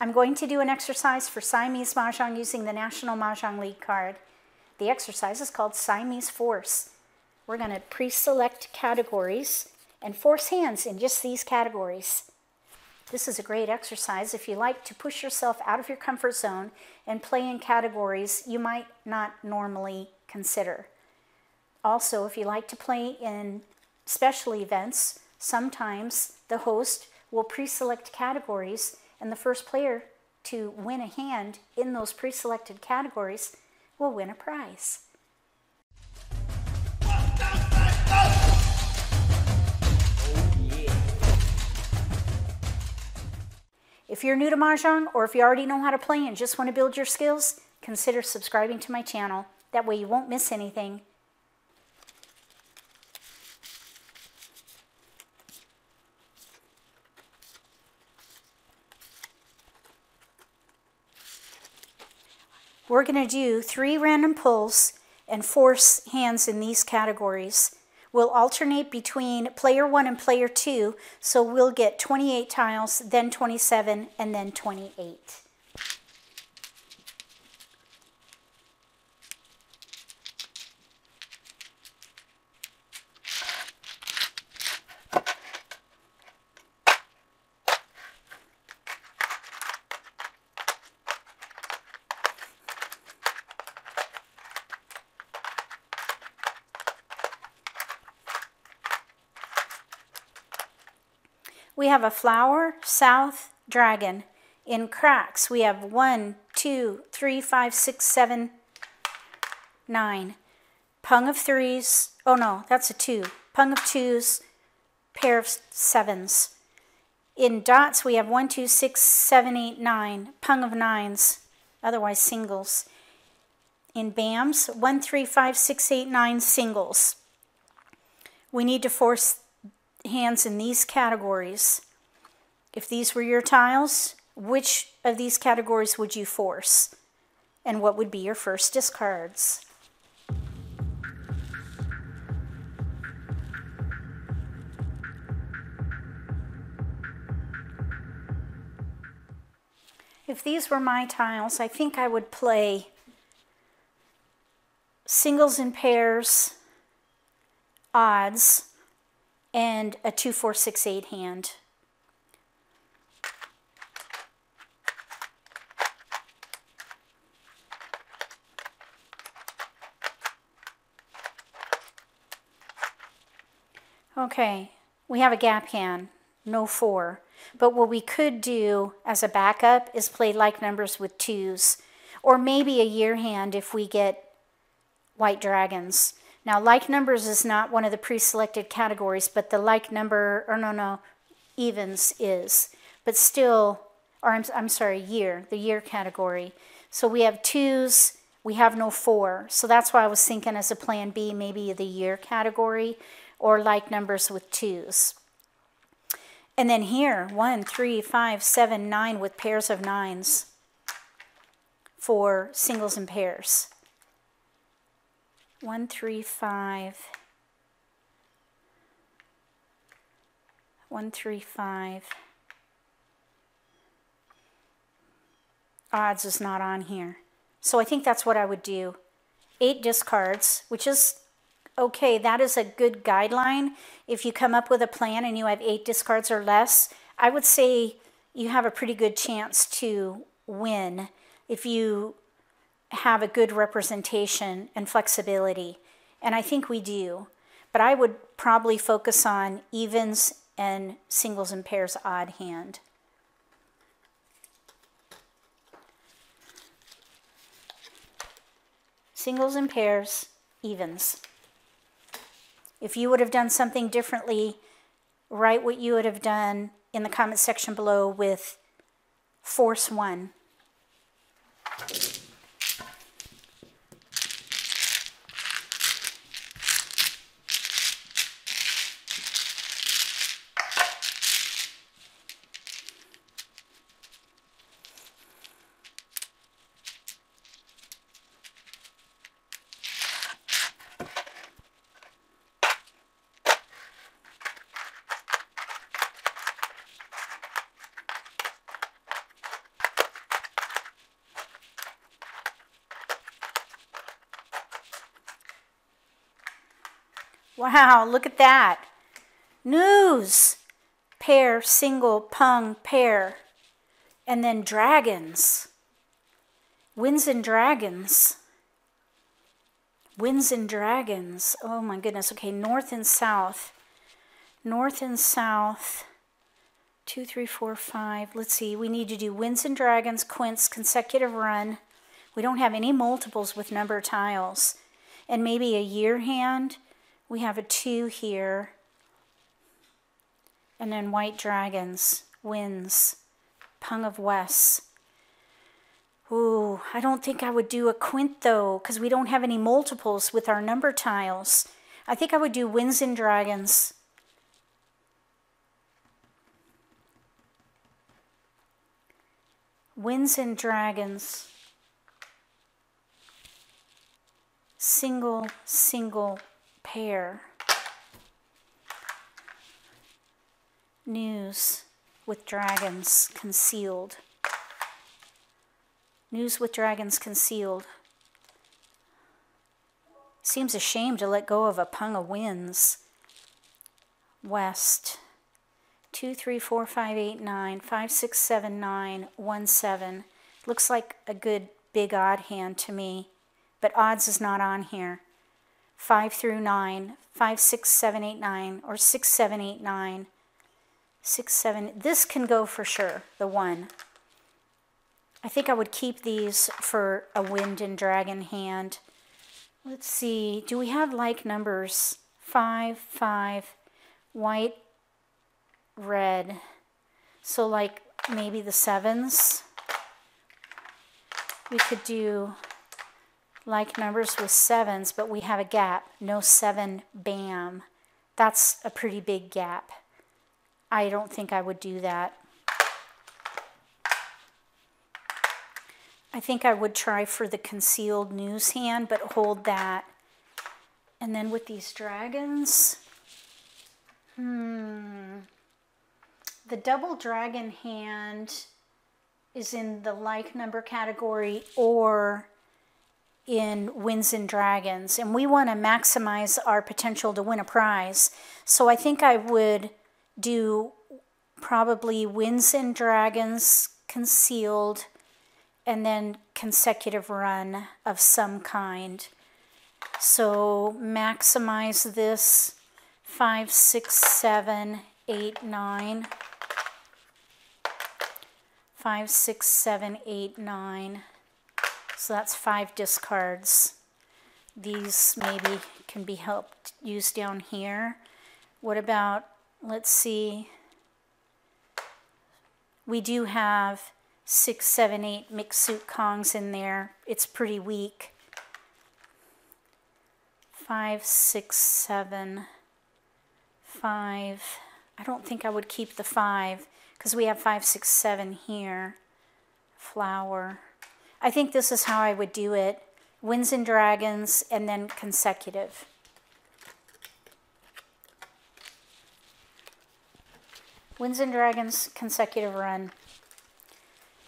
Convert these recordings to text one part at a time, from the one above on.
I'm going to do an exercise for Siamese Mahjong using the National Mah Jongg League card. The exercise is called Siamese Force. We're going to pre-select categories and force hands in just these categories. This is a great exercise if you like to push yourself out of your comfort zone and play in categories you might not normally consider. Also, if you like to play in special events, sometimes the host will pre-select categories and the first player to win a hand in those pre-selected categories will win a prize. If you're new to Mahjong or if you already know how to play and just want to build your skills, consider subscribing to my channel. That way you won't miss anything. We're going to do three random pulls and force hands in these categories. We'll alternate between player one and player two, so we'll get 28 tiles, then 27, and then 28. We have a flower, south, dragon. In cracks, we have one, two, three, five, six, seven, nine. Pung of threes. Oh no, that's a two. Pung of twos, pair of sevens. In dots, we have one, two, six, seven, eight, nine. Pung of nines, otherwise singles. In BAMs, one, three, five, six, eight, nine singles. We need to force hands in these categories. If these were your tiles, which of these categories would you force? And what would be your first discards? If these were my tiles, I think I would play singles and pairs, odds, and a 2, 4, 6, 8 hand. Okay, we have a gap hand, no 4. But what we could do as a backup is play like numbers with twos, or maybe a year hand if we get white dragons. Now, like numbers is not one of the pre-selected categories, but the like number, or no, no, evens is. But still, or I'm, I'm sorry, year, the year category. So we have twos, we have no four. So that's why I was thinking as a plan B, maybe the year category or like numbers with twos. And then here, one, three, five, seven, nine with pairs of nines for singles and pairs one, three, five, one, three, five. Odds is not on here. So I think that's what I would do. Eight discards, which is okay. That is a good guideline. If you come up with a plan and you have eight discards or less, I would say you have a pretty good chance to win if you have a good representation and flexibility. And I think we do. But I would probably focus on evens and singles and pairs odd hand. Singles and pairs, evens. If you would have done something differently, write what you would have done in the comment section below with force one. Wow, look at that. News, pair, single, pung, pair. And then dragons. Winds and dragons. Winds and dragons. Oh my goodness. Okay, north and south. North and south. Two, three, four, five. Let's see. We need to do winds and dragons, quints, consecutive run. We don't have any multiples with number tiles. And maybe a year hand. We have a two here. And then white dragons, winds, pung of west. Ooh, I don't think I would do a quint though, because we don't have any multiples with our number tiles. I think I would do winds and dragons. Winds and dragons. Single, single pair. News with dragons concealed. News with dragons concealed. Seems a shame to let go of a pung of winds. West. 2, 3, 4, 5, 8, 9, 5, 6, 7, 9, 1, 7. Looks like a good big odd hand to me, but odds is not on here. 5 through 9, 5, 6, 7, 8, 9, or 6, 7, 8, 9, 6, 7. This can go for sure, the 1. I think I would keep these for a wind and dragon hand. Let's see, do we have like numbers? Five, five, white, red. So like maybe the sevens. We could do like numbers with sevens, but we have a gap. No seven, bam. That's a pretty big gap. I don't think I would do that. I think I would try for the concealed news hand, but hold that. And then with these dragons, hmm, the double dragon hand is in the like number category or in Winds and Dragons. And we want to maximize our potential to win a prize. So I think I would do probably Winds and Dragons concealed and then consecutive run of some kind. So maximize this five, six, seven, eight, nine. Five, six, seven, eight, nine. So that's five discards. These maybe can be helped use down here. What about, let's see, we do have six, seven, eight mixed suit Kongs in there. It's pretty weak. Five, six, seven, five. I don't think I would keep the five because we have five, six, seven here. Flower. I think this is how I would do it. Winds and Dragons and then consecutive. Winds and Dragons consecutive run.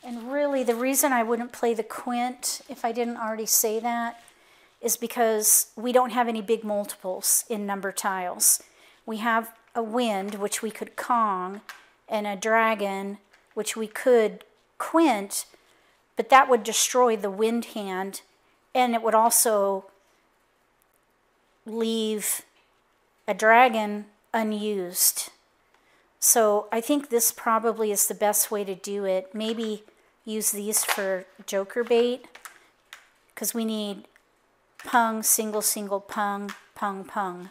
And really, the reason I wouldn't play the quint, if I didn't already say that, is because we don't have any big multiples in number tiles. We have a wind, which we could Kong, and a dragon, which we could quint, but that would destroy the wind hand, and it would also leave a dragon unused. So I think this probably is the best way to do it. Maybe use these for joker bait because we need pung, single, single, pung, pung, pung.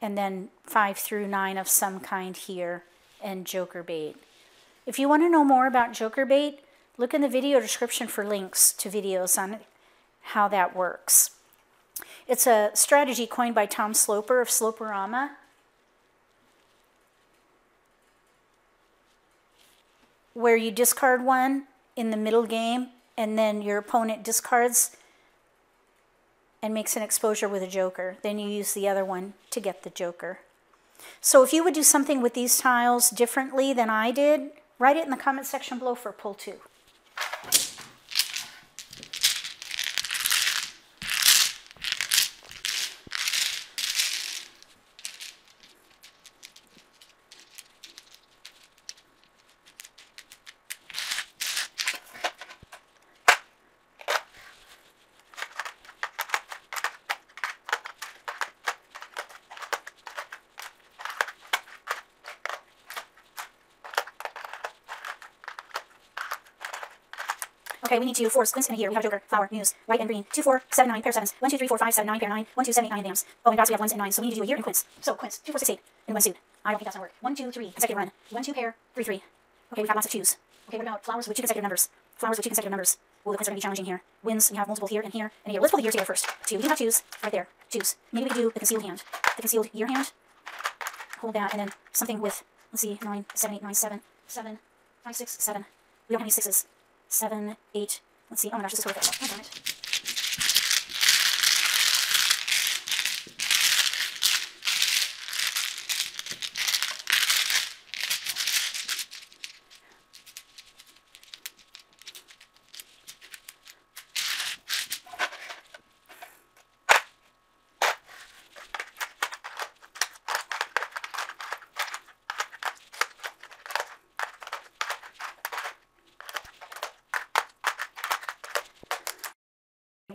And then five through nine of some kind here and joker bait. If you want to know more about joker bait, look in the video description for links to videos on how that works. It's a strategy coined by Tom Sloper of Sloperama. Where you discard one in the middle game and then your opponent discards and makes an exposure with a joker. Then you use the other one to get the joker. So if you would do something with these tiles differently than I did, write it in the comment section below for pull two. Okay, we need to fours, quints, and a year. We have joker, flower, news, white and green. Two, four, seven, nine, pair sevens. One, two, three, four, five, seven, nine, pair nine. One, two, seven, eight, nine, bams. Oh, and dots, we have ones and nines, so we need to do a year in quints. So quints, two, four, six, eight, in one suit. I don't think that's gonna work. One, two, three, consecutive run. One, two, pair, three, three. Okay, we've got lots of twos. Okay, what about flowers with two consecutive numbers? Flowers with two consecutive numbers. Well, the quints are gonna be challenging here. Wins, we have multiple here and here and here. Let's pull the years together first. Two, we do have twos, right there. Twos. Maybe we do the concealed hand. The concealed year hand. Hold that, and then something with, let's see, nine, seven, eight, nine, seven, seven, five, six, seven. We don't have any sixes. Seven, eight. Let's see. Oh my gosh, this is horrible. Oh,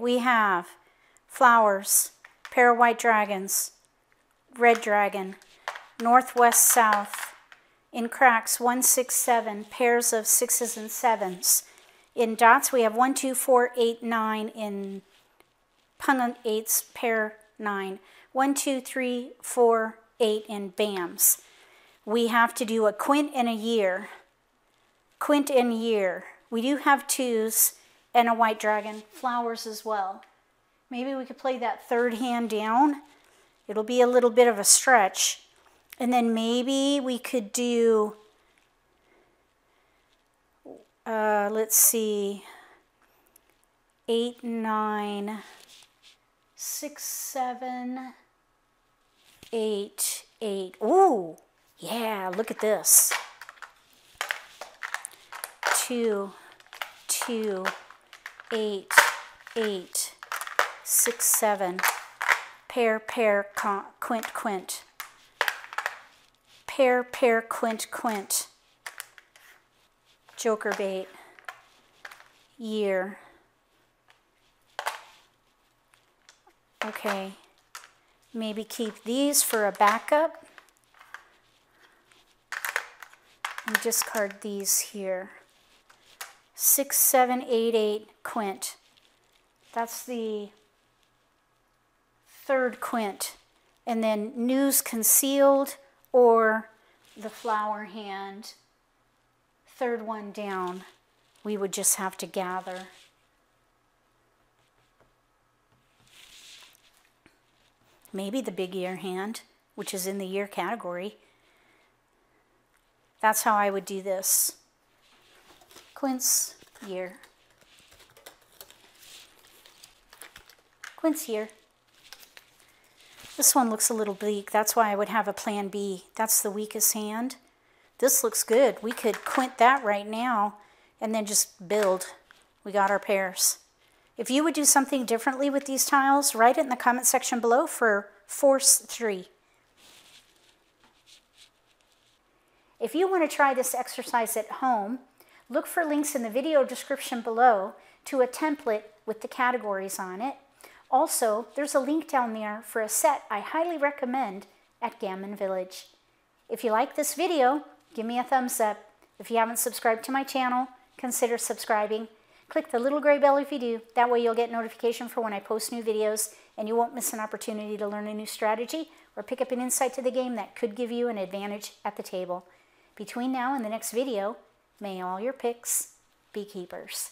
we have flowers, pair of white dragons, red dragon, northwest south, in cracks 167, pairs of sixes and sevens. In dots, we have 1, 2, 4, 8, 9. In punga eights, pair 9. 1, 2, 3, 4, 8 in BAMs. We have to do a quint and a year. Quint and year. We do have twos and a white dragon, flowers as well. Maybe we could play that third hand down. It'll be a little bit of a stretch. And then maybe we could do, uh, let's see, eight, nine, six, seven, eight, eight. Ooh, yeah, look at this. Two, two, eight, eight, six, seven, pair, pair, quint, quint, pair, pair, quint, quint, joker bait, year. Okay, maybe keep these for a backup. And discard these here. 6788 quint. That's the third quint. And then news concealed or the flower hand. Third one down, we would just have to gather. Maybe the big year hand, which is in the year category. That's how I would do this quints year. Quints here. This one looks a little bleak. That's why I would have a plan B. That's the weakest hand. This looks good. We could quint that right now and then just build. We got our pairs. If you would do something differently with these tiles, write it in the comment section below for Force 3. If you want to try this exercise at home, Look for links in the video description below to a template with the categories on it. Also, there's a link down there for a set I highly recommend at Gammon Village. If you like this video, give me a thumbs up. If you haven't subscribed to my channel, consider subscribing. Click the little gray bell if you do. That way you'll get notification for when I post new videos and you won't miss an opportunity to learn a new strategy or pick up an insight to the game that could give you an advantage at the table. Between now and the next video, May all your picks be keepers.